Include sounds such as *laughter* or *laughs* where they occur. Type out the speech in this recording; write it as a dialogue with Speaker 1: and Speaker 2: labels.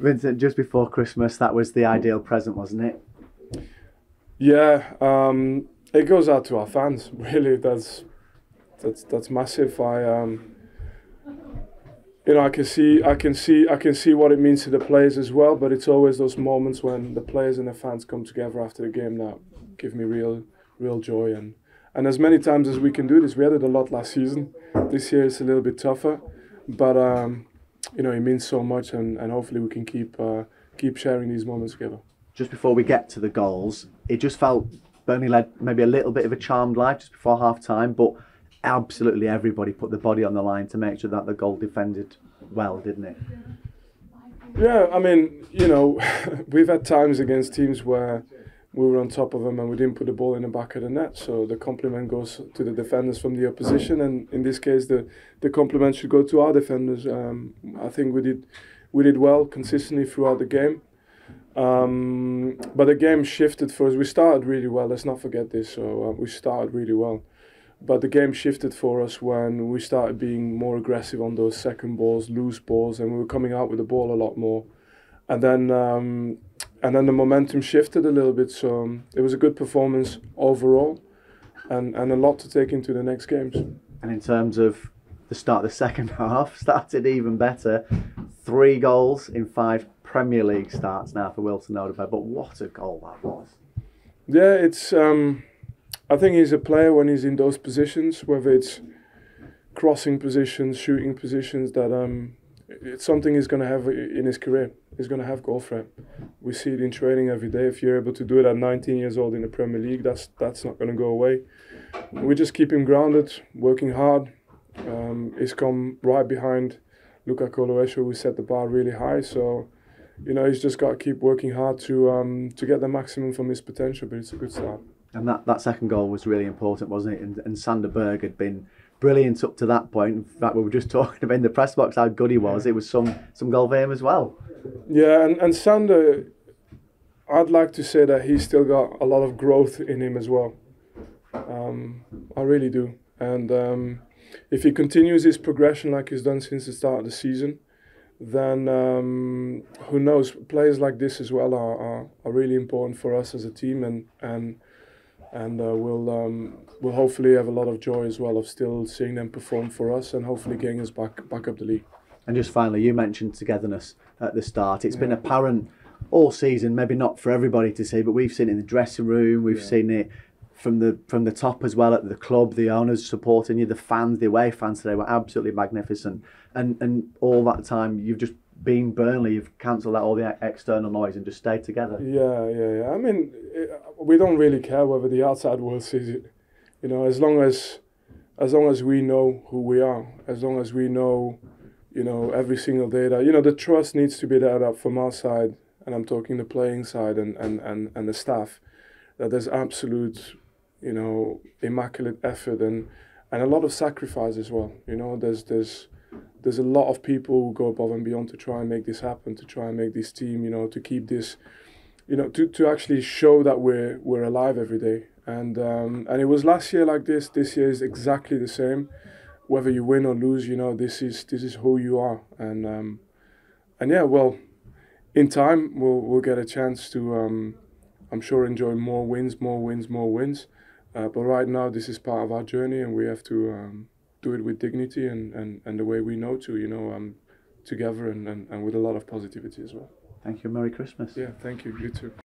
Speaker 1: Vincent, just before Christmas, that was the ideal present, wasn't it?
Speaker 2: Yeah, um, it goes out to our fans. *laughs* Really, that's that's that's massive. I um, you know, I can see, I can see, I can see what it means to the players as well. But it's always those moments when the players and the fans come together after the game that give me real, real joy. And and as many times as we can do this, we had it a lot last season. This year it's a little bit tougher, but um, you know, it means so much, and, and hopefully we can keep uh, keep sharing these moments together.
Speaker 1: Just before we get to the goals, it just felt Burnley led maybe a little bit of a charmed life just before half time, but absolutely everybody put the body on the line to make sure that the goal defended well, didn't it?
Speaker 2: Yeah, I mean, you know, *laughs* we've had times against teams where we were on top of them and we didn't put the ball in the back of the net. So the compliment goes to the defenders from the opposition, and in this case, the the compliment should go to our defenders. Um, I think we did we did well consistently throughout the game. Um, but the game shifted for us. We started really well. Let's not forget this. So uh, we started really well, but the game shifted for us when we started being more aggressive on those second balls, loose balls, and we were coming out with the ball a lot more. And then um, and then the momentum shifted a little bit. So um, it was a good performance overall, and and a lot to take into the next games.
Speaker 1: And in terms of the start of the second *laughs* half, started even better. Three goals in five Premier League starts now for Wilson Odobert. But what a goal that was!
Speaker 2: Yeah, it's. Um, I think he's a player when he's in those positions, whether it's crossing positions, shooting positions, that um, it's something he's going to have in his career. He's going to have goal threat. We see it in training every day. If you're able to do it at 19 years old in the Premier League, that's that's not going to go away. We just keep him grounded, working hard. Um, he's come right behind Luca Koleosho, who set the bar really high. So, you know, he's just got to keep working hard to um, to get the maximum from his potential. But it's a good start.
Speaker 1: And that, that second goal was really important, wasn't it? And, and Sander Berge had been brilliant up to that point. In fact, we were just *laughs* talking about in the press box how good he was. It was some some goal for him as well.
Speaker 2: Yeah, and, and Sander, I'd like to say that he's still got a lot of growth in him as well. Um, I really do. And um, if he continues his progression like he's done since the start of the season, then um, who knows? Players like this as well are, are, are really important for us as a team, and and and uh, we'll um, we'll hopefully have a lot of joy as well of still seeing them perform for us, and hopefully getting us back back up the league.
Speaker 1: And just finally, you mentioned togetherness at the start. It's yeah. been apparent all season, maybe not for everybody to see, but we've seen it in the dressing room, we've yeah. seen it from the from the top as well at the club, the owners supporting you, the fans, the away fans today were absolutely magnificent. And and all that time you've just been Burnley, you've cancelled out all the external noise and just stayed together.
Speaker 2: Yeah, yeah, yeah. I mean, we don't really care whether the outside world sees it. You know, as long as as long as we know who we are, as long as we know, you know, every single day that you know the trust needs to be there up from our side, and I'm talking the playing side and and and, and the staff, that there's absolute, you know, immaculate effort and and a lot of sacrifice as well. You know, there's there's there's a lot of people who go above and beyond to try and make this happen, to try and make this team, you know, to keep this, you know, to, to actually show that we're we're alive every day. And um, and it was last year like this. This year is exactly the same. Whether you win or lose, you know, this is this is who you are. And um, and yeah, well, in time we'll we'll get a chance to, um, I'm sure, enjoy more wins, more wins, more wins. Uh, but right now, this is part of our journey, and we have to um, do it with dignity and, and, and the way we know to, you know, um, together and, and, and with a lot of positivity as well.
Speaker 1: Thank you. Merry Christmas.
Speaker 2: Yeah, thank you. You too.